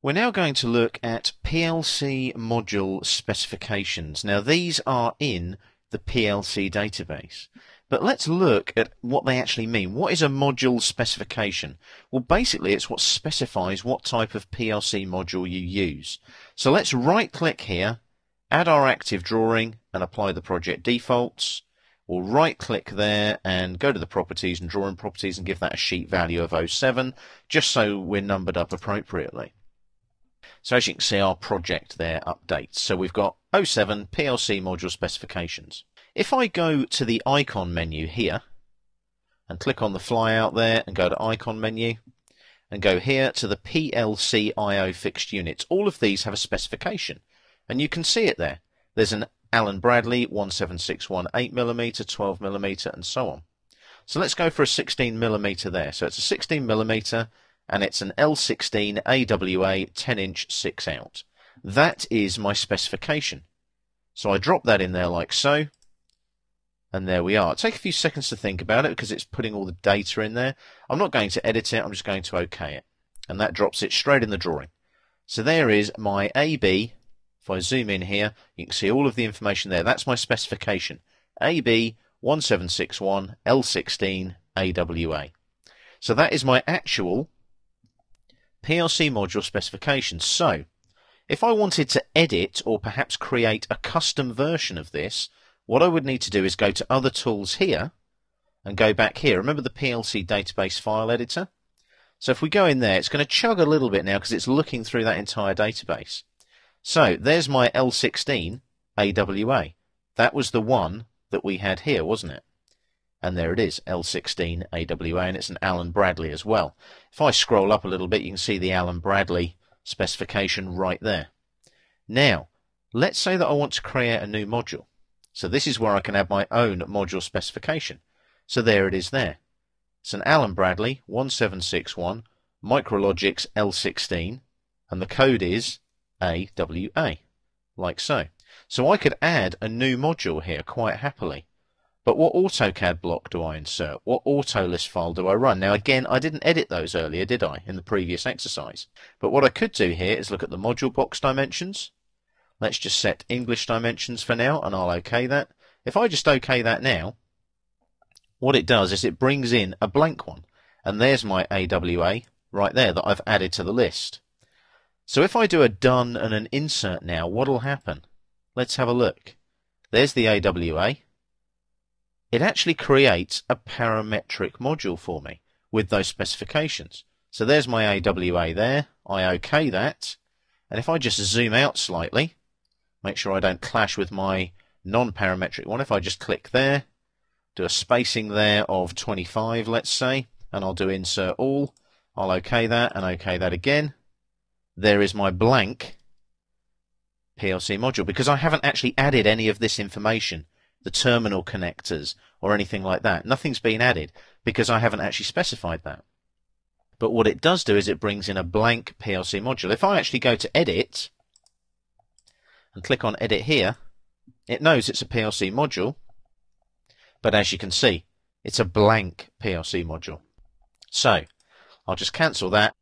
We're now going to look at PLC module specifications. Now these are in the PLC database. But let's look at what they actually mean. What is a module specification? Well, basically it's what specifies what type of PLC module you use. So let's right click here, add our active drawing and apply the project defaults. We'll right click there and go to the properties and drawing properties and give that a sheet value of 07 just so we're numbered up appropriately. So as you can see, our project there updates. So we've got 07 PLC module specifications. If I go to the icon menu here and click on the flyout there and go to icon menu and go here to the PLC IO fixed units, all of these have a specification and you can see it there. There's an Allen Bradley 1761 8mm, 12mm and so on. So let's go for a 16mm there. So it's a 16mm and it's an L16 AWA 10 inch 6 out. That is my specification. So I drop that in there like so. And there we are. Take a few seconds to think about it because it's putting all the data in there. I'm not going to edit it, I'm just going to OK it. And that drops it straight in the drawing. So there is my AB. If I zoom in here, you can see all of the information there. That's my specification. AB 1761 L16 AWA. So that is my actual PLC module specifications. So, if I wanted to edit or perhaps create a custom version of this, what I would need to do is go to other tools here and go back here. Remember the PLC database file editor? So if we go in there, it's going to chug a little bit now because it's looking through that entire database. So there's my L16 AWA. That was the one that we had here, wasn't it? And there it is, L16 AWA, and it's an Allen Bradley as well. If I scroll up a little bit, you can see the Allen Bradley specification right there. Now, let's say that I want to create a new module. So this is where I can add my own module specification. So there it is there. It's an Allen Bradley 1761 Micrologix L16, and the code is AWA, like so. So I could add a new module here quite happily. But what AutoCAD block do I insert? What AutoLISP file do I run? Now again, I didn't edit those earlier, did I, in the previous exercise? But what I could do here is look at the module box dimensions. Let's just set English dimensions for now, and I'll OK that. If I just OK that now, what it does is it brings in a blank one. And there's my AWA right there that I've added to the list. So if I do a done and an insert now, what'll happen? Let's have a look. There's the AWA it actually creates a parametric module for me with those specifications. So there's my AWA there. I OK that. And if I just zoom out slightly, make sure I don't clash with my non-parametric one, if I just click there, do a spacing there of 25, let's say, and I'll do insert all, I'll OK that and OK that again. There is my blank PLC module because I haven't actually added any of this information the terminal connectors or anything like that. Nothing's been added because I haven't actually specified that. But what it does do is it brings in a blank PLC module. If I actually go to edit and click on edit here, it knows it's a PLC module. But as you can see, it's a blank PLC module. So I'll just cancel that